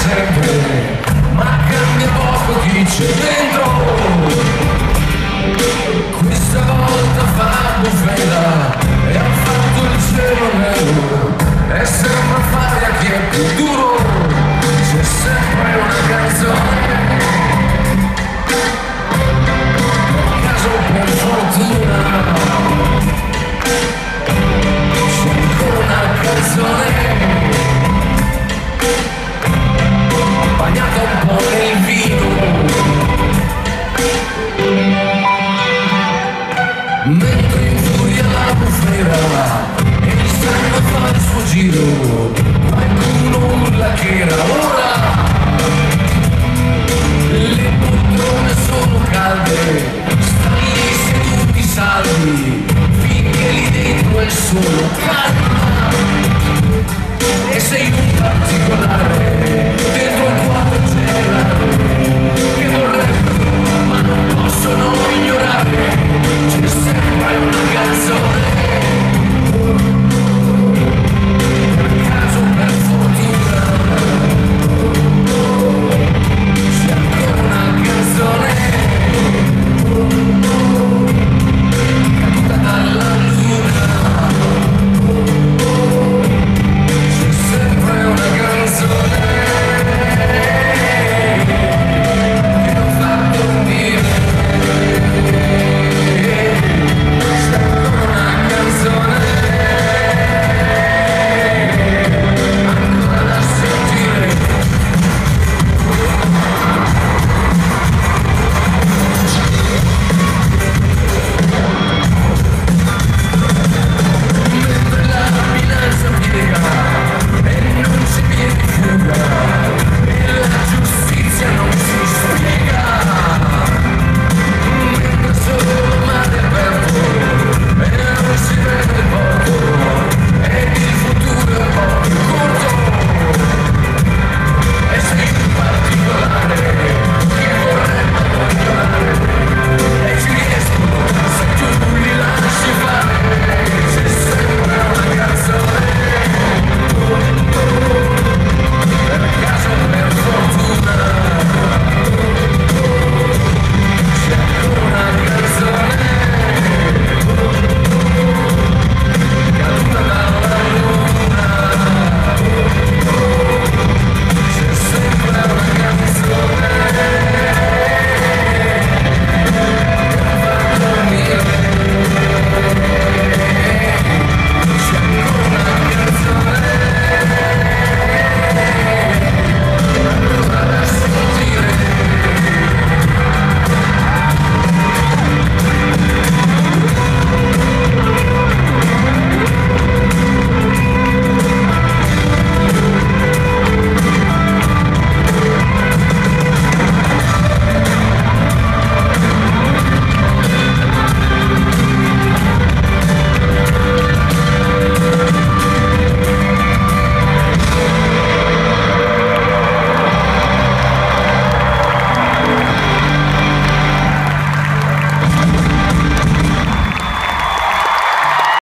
sempre, ma cambia poco chi c'è dentro. Questa volta fa bufera e ha fatto il cielo nero, è sempre a fare a chi è più duro. mentre in infuria l'atmosfera e il sangue fa il suo giro ma in nulla che era ora le poltrone sono calde stai lì seduti salvi finché lì dentro è solo calma. E sei un particolare